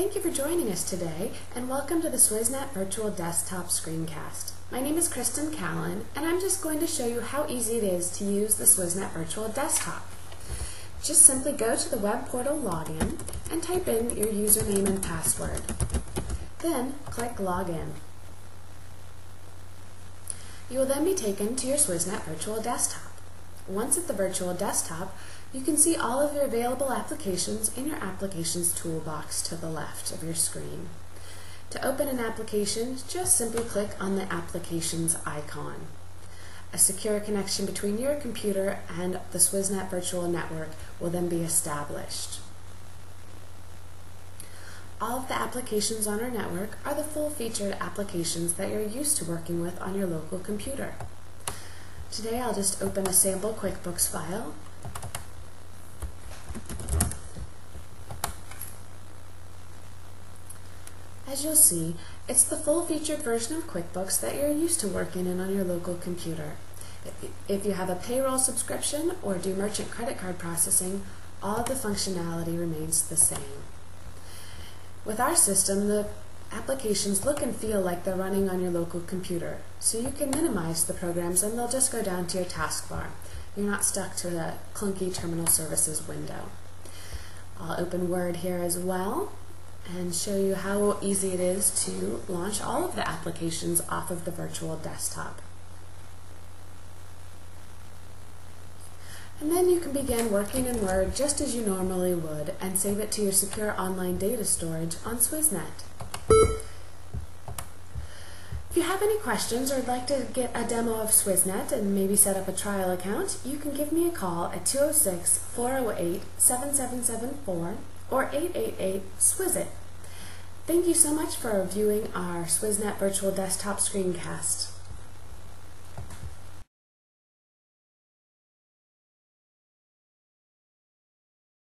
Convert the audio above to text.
Thank you for joining us today, and welcome to the Swizznet Virtual Desktop Screencast. My name is Kristen Callan, and I'm just going to show you how easy it is to use the Swizznet Virtual Desktop. Just simply go to the web portal login and type in your username and password. Then click Login. You will then be taken to your Swizznet Virtual Desktop. Once at the virtual desktop, you can see all of your available applications in your Applications toolbox to the left of your screen. To open an application, just simply click on the Applications icon. A secure connection between your computer and the Swizznet virtual network will then be established. All of the applications on our network are the full-featured applications that you're used to working with on your local computer. Today I'll just open a sample QuickBooks file. As you'll see, it's the full-featured version of QuickBooks that you're used to working in on your local computer. If you have a payroll subscription or do merchant credit card processing, all of the functionality remains the same. With our system, the applications look and feel like they're running on your local computer. So you can minimize the programs and they'll just go down to your taskbar. You're not stuck to the clunky terminal services window. I'll open Word here as well and show you how easy it is to launch all of the applications off of the virtual desktop. And then you can begin working in Word just as you normally would and save it to your secure online data storage on Swizznet. If you have any questions or would like to get a demo of Swizznet and maybe set up a trial account, you can give me a call at 206-408-7774 or 888-SWISSIT. Thank you so much for viewing our Swizznet Virtual Desktop Screencast.